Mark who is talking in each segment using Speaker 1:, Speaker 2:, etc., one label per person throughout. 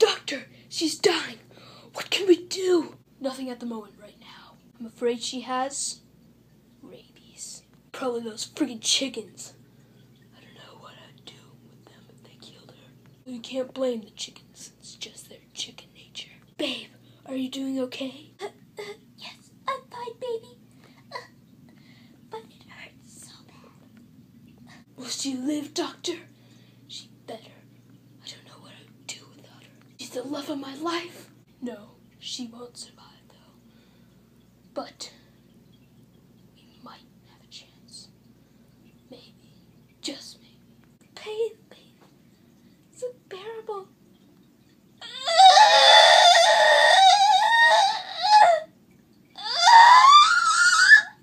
Speaker 1: Doctor, she's dying. What can we do? Nothing at the moment right now. I'm afraid she has rabies. Probably those friggin' chickens. I don't know what I'd do with them if they killed her. You can't blame the chickens. It's just their chicken nature. Babe, are you doing okay?
Speaker 2: Uh, uh, yes, I'm fine, baby. Uh, but it hurts so bad.
Speaker 1: Will she live, Doctor? She better. I don't know what I'd do without her. She's the love of my life. No, she won't survive, though. But we might have a chance. Maybe. Just maybe.
Speaker 2: Pain, pain. It's unbearable.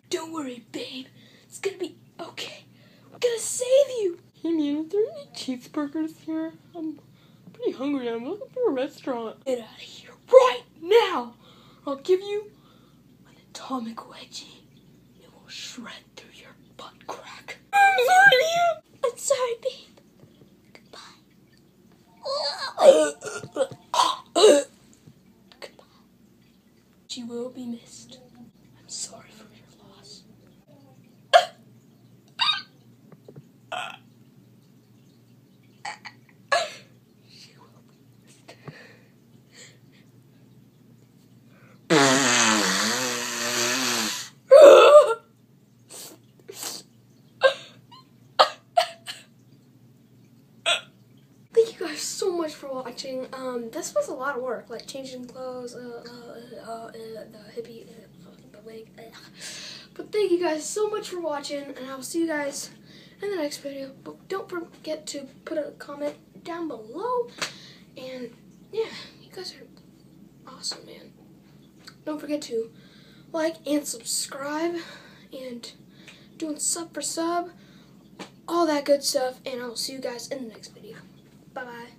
Speaker 1: Don't worry, babe. It's gonna be okay. We're gonna save you.
Speaker 3: Hey man, is there any cheeseburgers here? I'm pretty hungry. I'm looking for a restaurant.
Speaker 1: Get out of here right now. I'll give you an atomic wedgie. It will shred through your butt crack.
Speaker 3: I'm sorry.
Speaker 2: I'm sorry, babe. Goodbye.
Speaker 1: Goodbye. She will be missed. I'm sorry for your loss. She will be missed.
Speaker 4: Thank you guys so much for watching. Um, this was a lot of work, like changing clothes, uh, uh, uh, uh, the hippie, uh, the wig. uh. But thank you guys so much for watching, and I will see you guys in the next video. But don't forget to put a comment down below. And yeah, you guys are awesome, man. Don't forget to like and subscribe, and doing sub for sub, all that good stuff. And I will see you guys in the next video. Bye bye.